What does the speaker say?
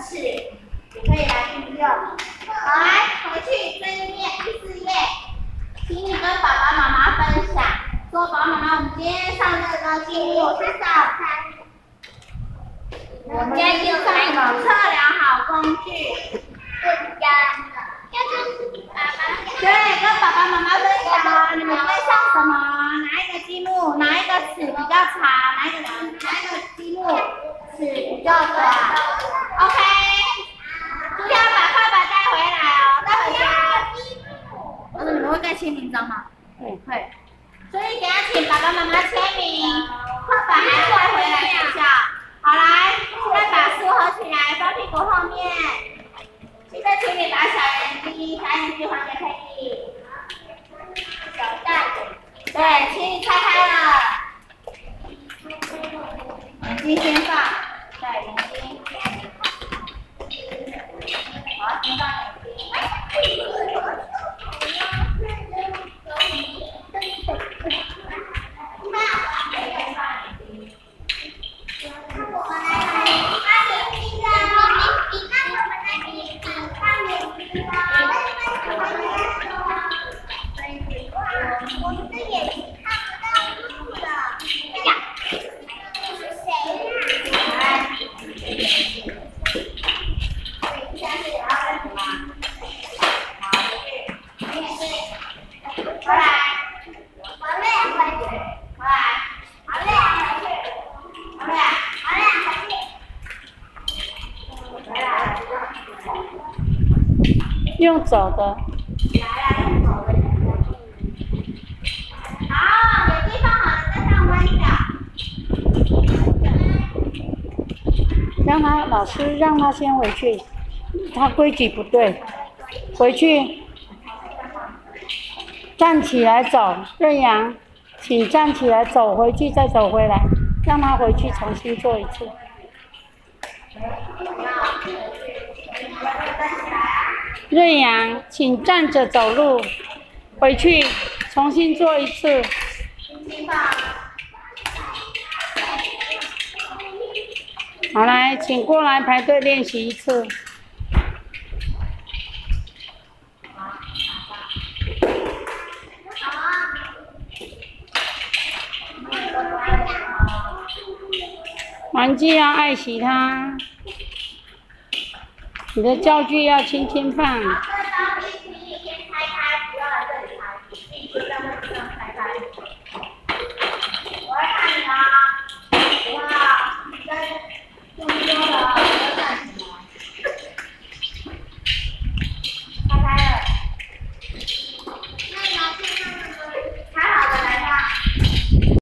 尺，可以来运用。好，来回去这一页第四页，请你跟爸爸妈妈分享，说爸爸妈妈，我们今天上乐高记录是早餐。我们今天上什么？测量好工具。不一样的，要跟爸爸对，跟爸爸妈妈分享。你们今天上什么？哪一个积木？哪一个尺比较长？哪一个积哪一个积木尺比较短 Anything? 用走的，来来，用手的。好，眼睛放好了，再上弯角。让他老师让他先回去，他规矩不对，回去站起来走，瑞阳，请站起来走回去再走回来，让他回去重新做一次。瑞阳，请站着走路，回去重新做一次。好，来，请过来排队练习一次。玩具要爱惜它，你的教具要轻轻放。